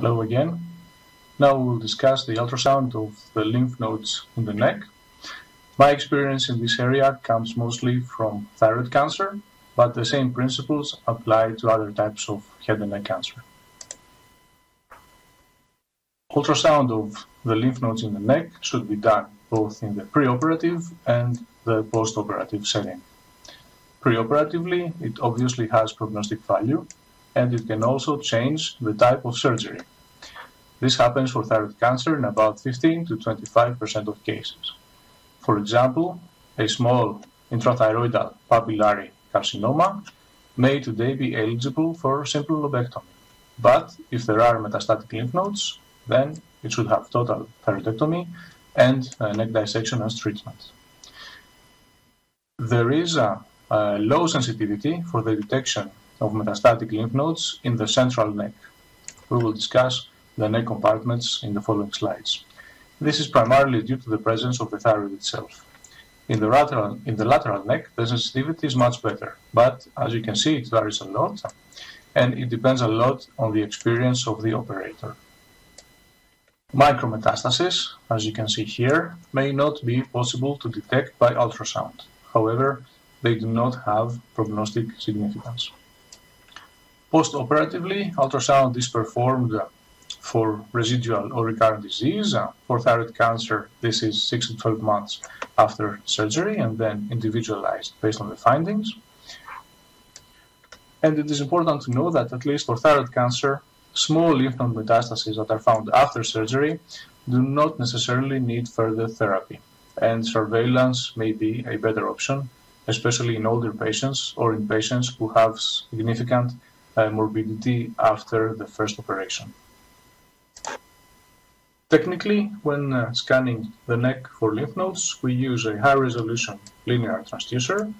Hello again. Now we will discuss the ultrasound of the lymph nodes in the neck. My experience in this area comes mostly from thyroid cancer, but the same principles apply to other types of head and neck cancer. Ultrasound of the lymph nodes in the neck should be done both in the preoperative and the postoperative setting. Preoperatively, it obviously has prognostic value and it can also change the type of surgery. This happens for thyroid cancer in about 15 to 25% of cases. For example, a small intrathyroidal papillary carcinoma may today be eligible for simple lobectomy. But if there are metastatic lymph nodes, then it should have total thyroidectomy and uh, neck dissection as treatment. There is a, a low sensitivity for the detection of metastatic lymph nodes in the central neck. We will discuss the neck compartments in the following slides. This is primarily due to the presence of the thyroid itself. In the, lateral, in the lateral neck, the sensitivity is much better, but as you can see, it varies a lot, and it depends a lot on the experience of the operator. Micrometastasis, as you can see here, may not be possible to detect by ultrasound. However, they do not have prognostic significance. Post-operatively, ultrasound is performed for residual or recurrent disease. For thyroid cancer, this is 6 to 12 months after surgery and then individualized based on the findings. And it is important to know that at least for thyroid cancer, small lymph node metastases that are found after surgery do not necessarily need further therapy, and surveillance may be a better option, especially in older patients or in patients who have significant uh, morbidity after the first operation. Technically, when uh, scanning the neck for lymph nodes, we use a high-resolution linear transducer,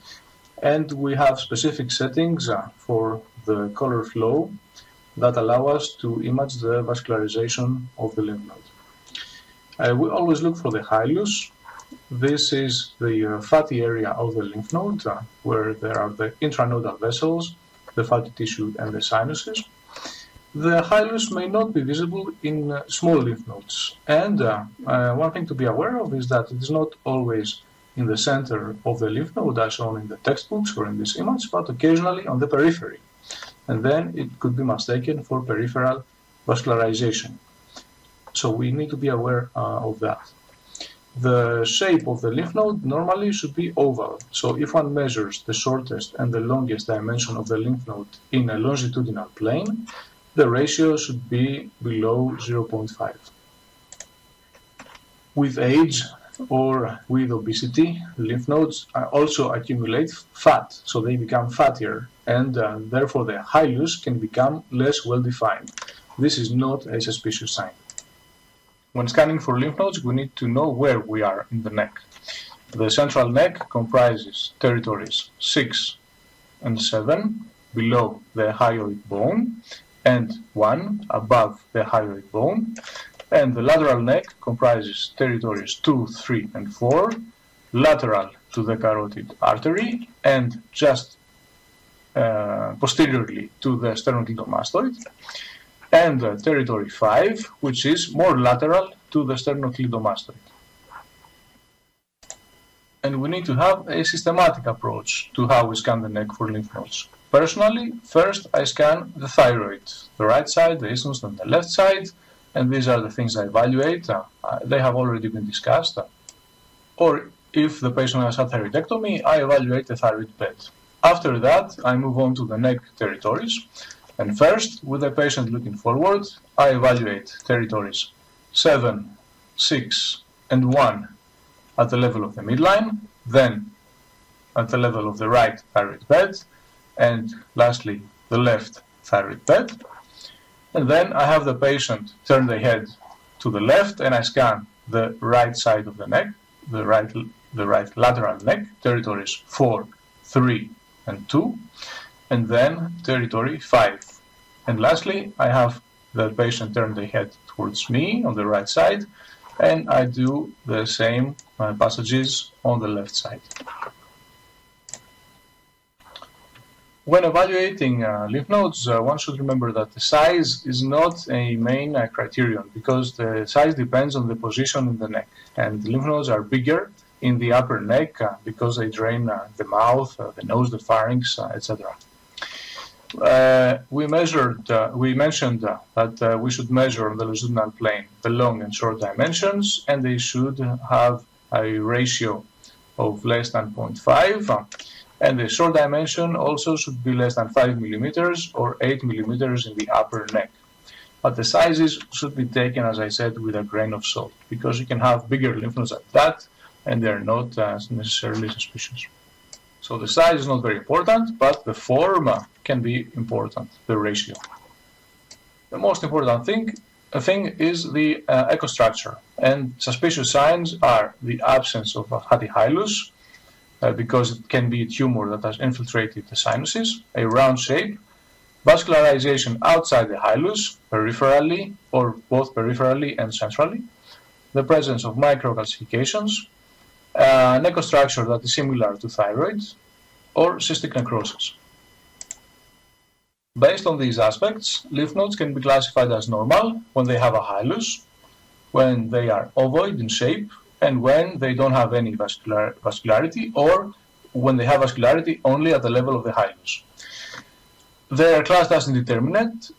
and we have specific settings uh, for the color flow that allow us to image the vascularization of the lymph node. Uh, we always look for the hilus. This is the uh, fatty area of the lymph node, uh, where there are the intranodal vessels, the fatty tissue, and the sinuses. The hilus may not be visible in uh, small lymph nodes. And uh, uh, one thing to be aware of is that it is not always in the center of the lymph node as shown in the textbooks or in this image, but occasionally on the periphery. And then it could be mistaken for peripheral vascularization. So we need to be aware uh, of that. The shape of the lymph node normally should be oval. So if one measures the shortest and the longest dimension of the lymph node in a longitudinal plane, the ratio should be below 0.5. With age or with obesity, lymph nodes also accumulate fat, so they become fattier, and uh, therefore the hilus can become less well defined. This is not a suspicious sign. When scanning for lymph nodes, we need to know where we are in the neck. The central neck comprises territories 6 and 7 below the hyoid bone and 1 above the hyoid bone, and the lateral neck comprises territories 2, 3, and 4, lateral to the carotid artery, and just uh, posteriorly to the sternocleidomastoid, and uh, territory 5, which is more lateral to the sternocleidomastoid. And we need to have a systematic approach to how we scan the neck for lymph nodes. Personally, first I scan the thyroid, the right side, the isthmus, and the left side, and these are the things I evaluate. Uh, they have already been discussed. Or if the patient has had thyroidectomy, I evaluate the thyroid bed. After that, I move on to the neck territories. And first, with the patient looking forward, I evaluate territories 7, 6, and 1 at the level of the midline, then at the level of the right thyroid bed, and lastly the left thyroid bed. And then I have the patient turn the head to the left and I scan the right side of the neck, the right, the right lateral neck, territories 4, 3, and 2, and then territory 5. And lastly, I have the patient turn the head towards me on the right side, and I do the same uh, passages on the left side. When evaluating uh, lymph nodes, uh, one should remember that the size is not a main uh, criterion because the size depends on the position in the neck. And lymph nodes are bigger in the upper neck uh, because they drain uh, the mouth, uh, the nose, the pharynx, etc. we measured, we mentioned that we should measure on the longitudinal plane the long and short dimensions, and they should have a ratio of less than 0.5 and the short dimension also should be less than 5 millimeters or 8 millimeters in the upper neck. But the sizes should be taken, as I said, with a grain of salt, because you can have bigger lymph nodes at that, and they're not uh, necessarily suspicious. So the size is not very important, but the form can be important, the ratio. The most important thing, uh, thing is the uh, echostructure, and suspicious signs are the absence of a fatty hilus, uh, because it can be a tumor that has infiltrated the sinuses, a round shape, vascularization outside the hilus, peripherally, or both peripherally and centrally, the presence of microcalcifications, uh, an echostructure that is similar to thyroid, or cystic necrosis. Based on these aspects, lymph nodes can be classified as normal when they have a hilus, when they are ovoid in shape and when they don't have any vascular, vascularity or when they have vascularity only at the level of the hilus. They are classed as indeterminate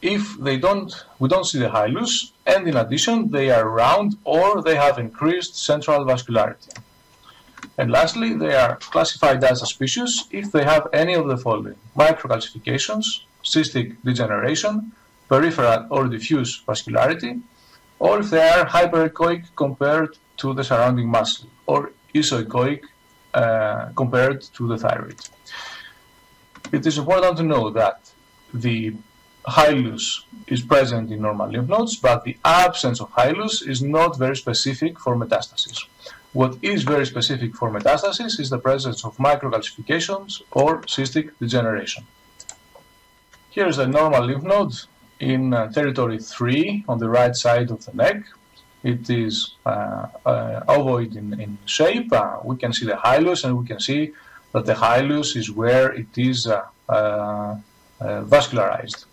if they don't, we don't see the hilus, and in addition they are round or they have increased central vascularity. And lastly, they are classified as suspicious if they have any of the following microcalcifications, cystic degeneration, peripheral or diffuse vascularity, or if they are hyperechoic compared to the surrounding muscle or isoechoic uh, compared to the thyroid. It is important to know that the hilus is present in normal lymph nodes, but the absence of hilus is not very specific for metastasis. What is very specific for metastasis is the presence of microcalcifications or cystic degeneration. Here is a normal lymph node in uh, territory 3 on the right side of the neck it is uh, uh, ovoid in, in shape. Uh, we can see the hilus and we can see that the hilus is where it is uh, uh, uh, vascularized.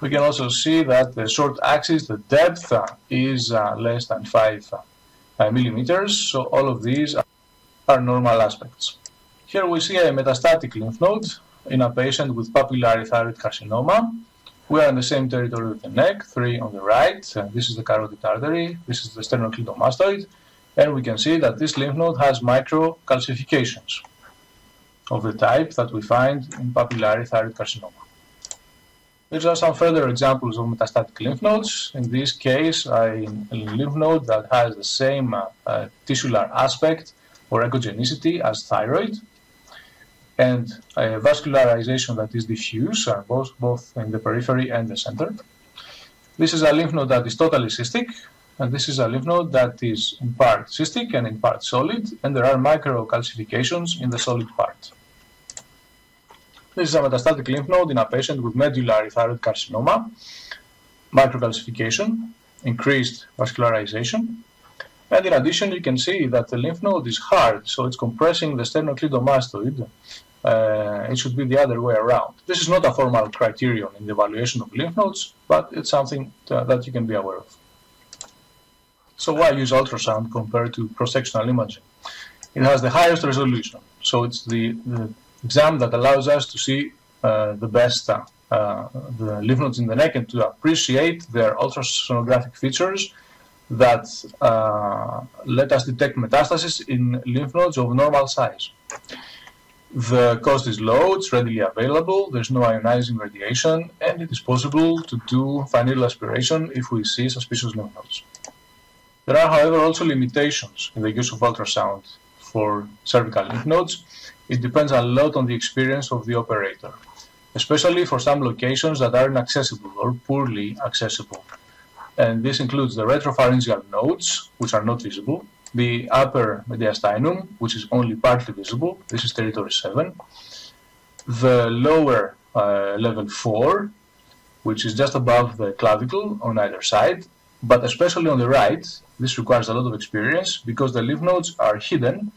We can also see that the short axis, the depth is less than 5 millimeters. So all of these are normal aspects. Here we see a metastatic lymph node in a patient with papillary thyroid carcinoma. We are in the same territory with the neck, three on the right. This is the carotid artery. This is the sternocleidomastoid. And we can see that this lymph node has microcalcifications of the type that we find in papillary thyroid carcinoma. These are some further examples of metastatic lymph nodes. In this case, a lymph node that has the same uh, uh, tissular aspect or echogenicity as thyroid and a vascularization that is diffuse, both, both in the periphery and the center. This is a lymph node that is totally cystic, and this is a lymph node that is in part cystic and in part solid, and there are microcalcifications in the solid part. This is a metastatic lymph node in a patient with medullary thyroid carcinoma, microcalcification, increased vascularization, and in addition, you can see that the lymph node is hard, so it's compressing the sternocleidomastoid. Uh, it should be the other way around. This is not a formal criterion in the evaluation of lymph nodes, but it's something to, that you can be aware of. So why use ultrasound compared to cross-sectional imaging? It has the highest resolution, so it's the, the exam that allows us to see uh, the best uh, the lymph nodes in the neck and to appreciate their ultrasonographic features that uh, let us detect metastasis in lymph nodes of normal size. The cost is low, it's readily available, there's no ionizing radiation, and it is possible to do fine needle aspiration if we see suspicious lymph nodes. There are, however, also limitations in the use of ultrasound for cervical lymph nodes. It depends a lot on the experience of the operator, especially for some locations that are inaccessible or poorly accessible and this includes the retropharyngeal nodes, which are not visible, the upper mediastinum, which is only partly visible, this is territory 7, the lower uh, level 4, which is just above the clavicle on either side, but especially on the right, this requires a lot of experience because the lymph nodes are hidden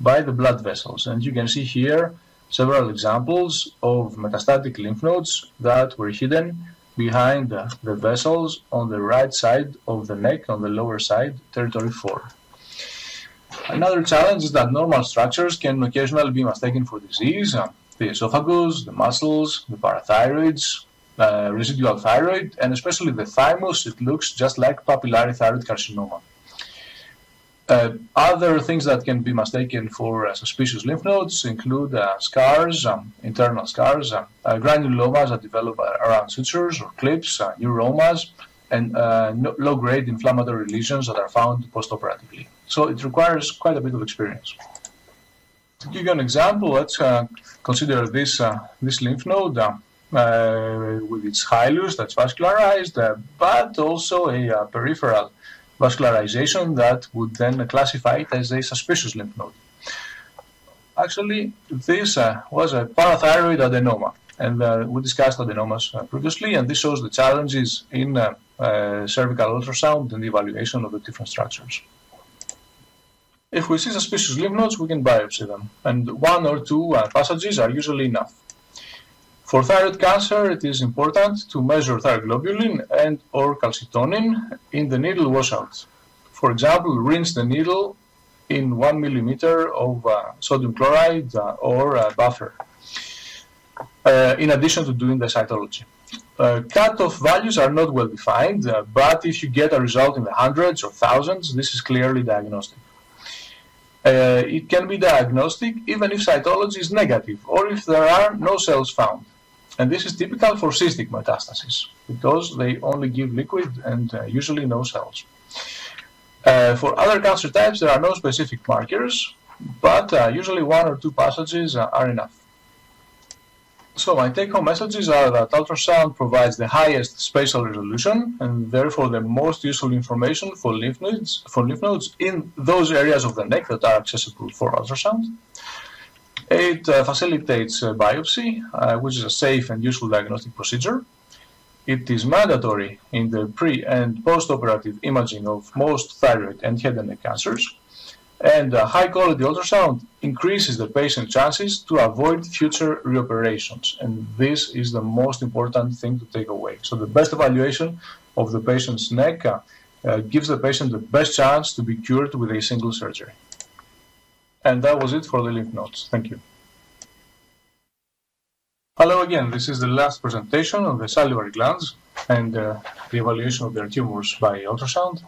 by the blood vessels. And you can see here several examples of metastatic lymph nodes that were hidden behind the, vessels on the right side of the neck on the lower side, territory 4. Another challenge is that normal structures can occasionally be mistaken for disease. Uh, the esophagus, the muscles, the parathyroids, uh, residual thyroid, and especially the thymus, it looks just like papillary thyroid carcinoma. Uh, other things that can be mistaken for uh, suspicious lymph nodes include uh, scars, um, internal scars, uh, uh, granulomas that develop around sutures or clips, neuromas, and no low-grade inflammatory lesions that are found postoperatively. So it requires quite a bit of experience. To give you an example, let's consider this, this lymph node with its hilus that's vascularized, but also a peripheral vascularization that would then classify it as a suspicious lymph node. Actually, this uh, was a parathyroid adenoma, and uh, we discussed adenomas uh, previously, and this shows the challenges in uh, uh, cervical ultrasound and the evaluation of the different structures. If we see suspicious lymph nodes, we can biopsy them, and one or two uh, passages are usually enough. For thyroid cancer, it is important to measure thyroglobulin and or calcitonin in the needle washout. For example, rinse the needle in 1 millimeter of uh, sodium chloride uh, or uh, buffer, uh, in addition to doing the cytology. Uh, cutoff values are not well defined, uh, but if you get a result in the hundreds or thousands, this is clearly diagnostic. it can be diagnostic even if cytology is negative or if there are no cells found. And this is typical for cystic metastases because they only give liquid and uh, usually no cells. Uh, for other cancer types, there are no specific markers, but uh, usually one or two passages are enough. So my take-home messages are that ultrasound provides the highest spatial resolution and therefore the most useful information for lymph nodes, for lymph nodes in those areas of the neck that are accessible for ultrasound. It uh, facilitates uh, biopsy, uh, which is a safe and useful diagnostic procedure. It is mandatory in the pre and post-operative imaging of most thyroid and head and neck cancers. And high-quality ultrasound increases the patient's chances to avoid future reoperations. And this is the most important thing to take away. So the best evaluation of the patient's neck uh, gives the patient the best chance to be cured with a single surgery. And that was it for the lymph nodes. Thank you. Hello again, this is the last presentation on the salivary glands and uh, the evaluation of their tumors by ultrasound.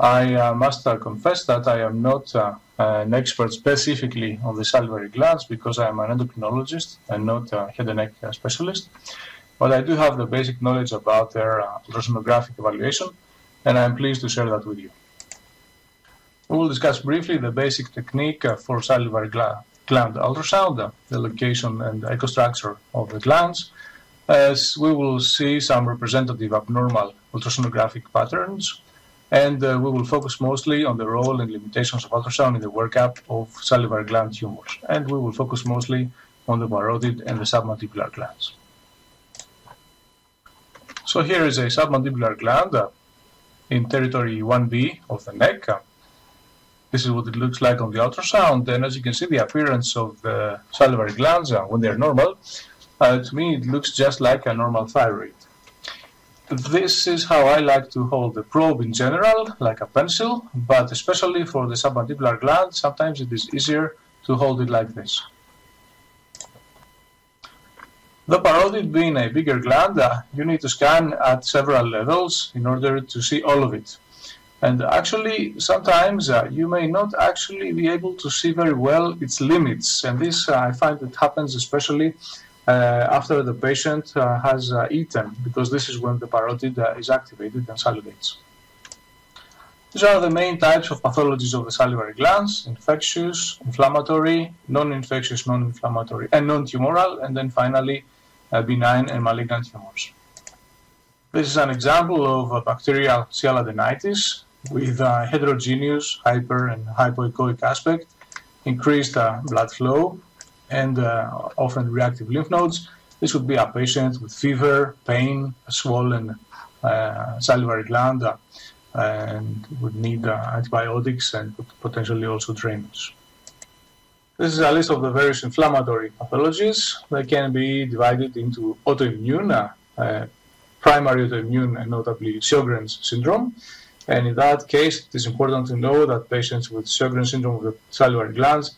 I uh, must uh, confess that I am not uh, an expert specifically on the salivary glands because I am an endocrinologist and not a head and neck uh, specialist, but I do have the basic knowledge about their uh, ultrasonographic evaluation and I am pleased to share that with you. We will discuss briefly the basic technique uh, for salivary gland, gland ultrasound, uh, the location and echostructure of the glands, as we will see some representative abnormal ultrasonographic patterns, and uh, we will focus mostly on the role and limitations of ultrasound in the workup of salivary gland tumors, and we will focus mostly on the parotid and the submandibular glands. So here is a submandibular gland uh, in territory 1B of the neck. Uh, this is what it looks like on the ultrasound. And as you can see, the appearance of the salivary glands uh, when they're normal, uh, to me, it looks just like a normal thyroid. This is how I like to hold the probe in general, like a pencil, but especially for the submandibular gland, sometimes it is easier to hold it like this. The parotid being a bigger gland, uh, you need to scan at several levels in order to see all of it. And actually, sometimes uh, you may not actually be able to see very well its limits. And this, uh, I find it happens especially uh, after the patient uh, has uh, eaten, because this is when the parotid uh, is activated and salivates. These are the main types of pathologies of the salivary glands, infectious, inflammatory, non-infectious, non-inflammatory, and non-tumoral, and then finally benign and malignant tumors. This is an example of bacterial C. with uh, heterogeneous hyper and hypoechoic aspect, increased uh, blood flow, and uh, often reactive lymph nodes. This would be a patient with fever, pain, a swollen salivary gland, and would need antibiotics and potentially also drainage. This is a list of the various inflammatory pathologies that can be divided into autoimmune, uh, primary autoimmune, and notably Sjogren's syndrome. And in that case, it is important to know that patients with Sjogren's syndrome of the salivary glands,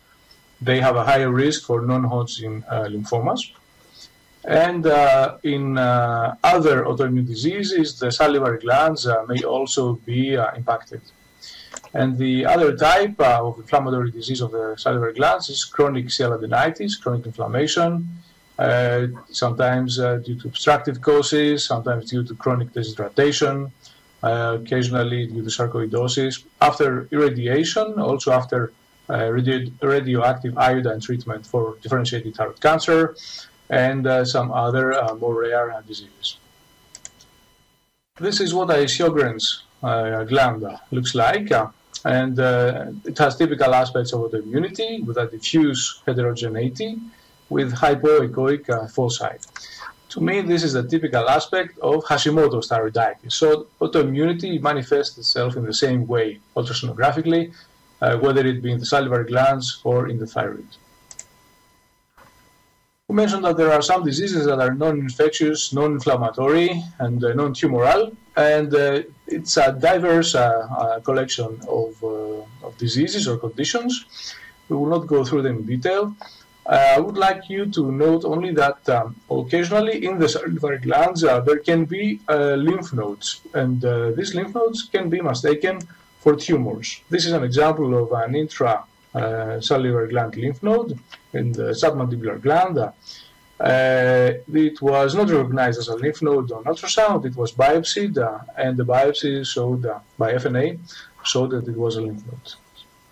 they have a higher risk for non-Hodgkin uh, lymphomas. And uh, in uh, other autoimmune diseases, the salivary glands uh, may also be impacted. And the other type uh, of inflammatory disease of the salivary glands is chronic C. chronic inflammation, uh, sometimes uh, due to obstructive causes, sometimes due to chronic dehydration, uh, occasionally due to sarcoidosis. After irradiation, also after uh, radio radioactive iodine treatment for differentiated thyroid cancer, and uh, some other more rare diseases. This is what a Sjogren's gland looks like and uh, it has typical aspects of autoimmunity with a diffuse heterogeneity with hypoechoic uh, foci. To me, this is a typical aspect of Hashimoto's thyroiditis. So autoimmunity manifests itself in the same way ultrasonographically, uh, whether it be in the salivary glands or in the thyroid. We mentioned that there are some diseases that are non-infectious, non-inflammatory, and uh, non-tumoral, and uh, it's a diverse uh, uh, collection of, uh, of, diseases or conditions. We will not go through them in detail. Uh, I would like you to note only that um, occasionally in the salivary glands there can be lymph nodes, and these lymph nodes can be mistaken for tumors. This is an example of an intra uh, salivary gland lymph node in the submandibular gland. Uh, it was not recognized as a lymph node on ultrasound. It was biopsied, uh, and the biopsy showed by FNA showed that it was a lymph node.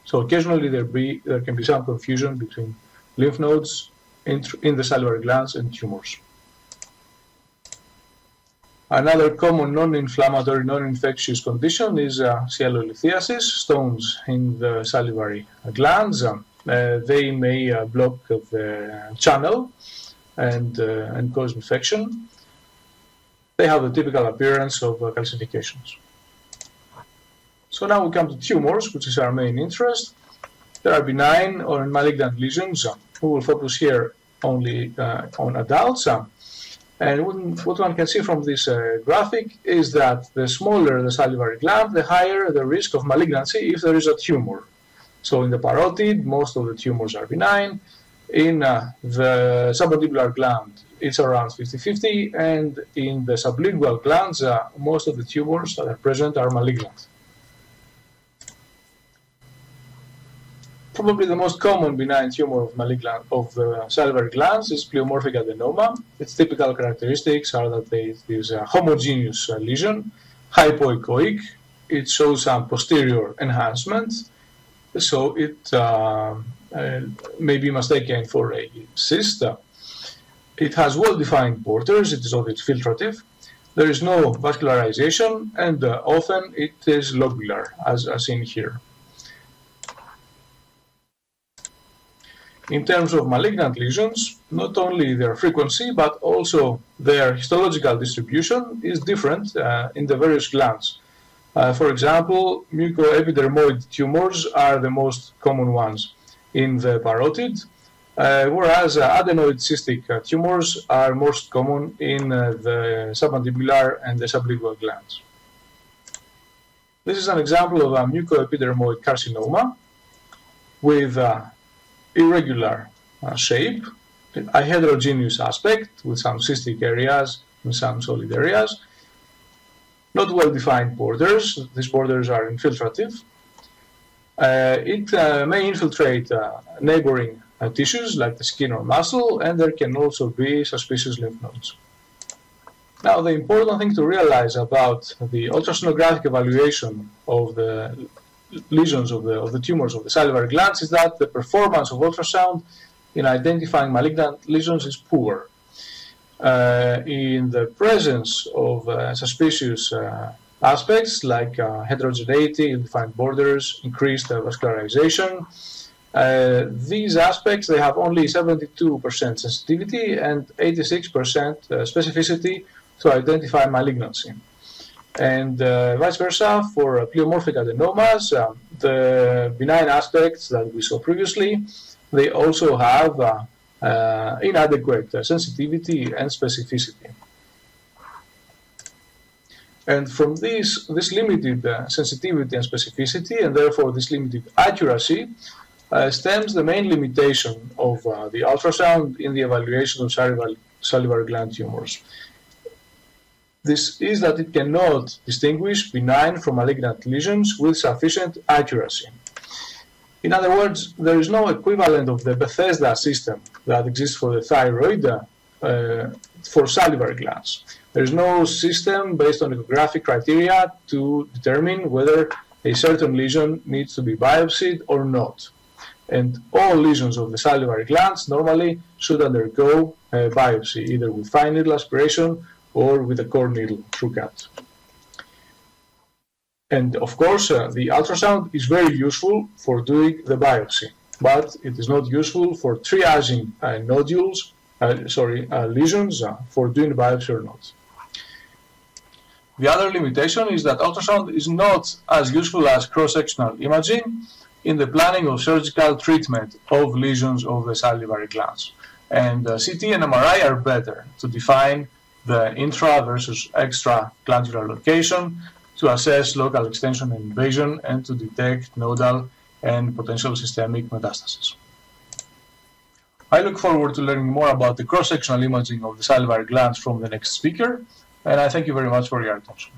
So occasionally there be there can be some confusion between lymph nodes in, in the salivary glands and tumors. Another common non-inflammatory, non-infectious condition is uh, sialolithiasis, stones in the salivary glands. Uh, they may uh, block the channel and, uh, and cause infection. They have the typical appearance of uh, calcifications. So now we come to tumors, which is our main interest. There are benign or malignant lesions. We will focus here only uh, on adults. And what one can see from this uh, graphic is that the smaller the salivary gland, the higher the risk of malignancy if there is a tumor. So in the parotid, most of the tumors are benign. In uh, the submandibular gland, it's around 50-50, and in the sublingual glands, uh, most of the tumors that are present are malignant. Probably the most common benign tumor of malignant of the salivary glands is pleomorphic adenoma. Its typical characteristics are that it is a homogeneous uh, lesion, hypoechoic. It shows some posterior enhancement, so it uh, uh, may be mistaken for a cyst. It has well-defined borders. It is always filtrative. There is no vascularization, and uh, often it is lobular, as, as seen here. In terms of malignant lesions, not only their frequency but also their histological distribution is different uh, in the various glands. Uh, for example, mucoepidermoid tumors are the most common ones in the parotid, uh, whereas uh, adenoid cystic uh, tumors are most common in uh, the submandibular and the sublingual glands. This is an example of a mucoepidermoid carcinoma with irregular uh, shape, a heterogeneous aspect with some cystic areas and some solid areas, not well-defined borders. These borders are infiltrative. Uh, it uh, may infiltrate uh, neighboring uh, tissues like the skin or muscle, and there can also be suspicious lymph nodes. Now, the important thing to realize about the ultrasonographic evaluation of the lesions of the, of the tumors of the salivary glands is that the performance of ultrasound in identifying malignant lesions is poor. Uh, in the presence of uh, suspicious uh, aspects like uh, heterogeneity, defined borders, increased uh, vascularization, uh, these aspects they have only 72% sensitivity and 86% specificity to identify malignancy. And uh, vice versa for pleomorphic adenomas, uh, the benign aspects that we saw previously, they also have uh, uh, inadequate sensitivity and specificity. And from this, this limited uh, sensitivity and specificity, and therefore this limited accuracy, uh, stems the main limitation of uh, the ultrasound in the evaluation of salivary, salivary gland tumors. This is that it cannot distinguish benign from malignant lesions with sufficient accuracy. In other words, there is no equivalent of the Bethesda system that exists for the thyroid uh, for salivary glands. There is no system based on echographic criteria to determine whether a certain lesion needs to be biopsied or not. And all lesions of the salivary glands normally should undergo biopsy, either with fine needle aspiration or with a core needle Tru-Cut. And of course, uh, the ultrasound is very useful for doing the biopsy, but it is not useful for triaging uh, nodules, uh, sorry, uh, lesions uh, for doing biopsy or not. The other limitation is that ultrasound is not as useful as cross-sectional imaging in the planning of surgical treatment of lesions of the salivary glands. And uh, CT and MRI are better to define the intra versus extra glandular location to assess local extension and invasion and to detect nodal and potential systemic metastasis. I look forward to learning more about the cross-sectional imaging of the salivary glands from the next speaker, and I thank you very much for your attention.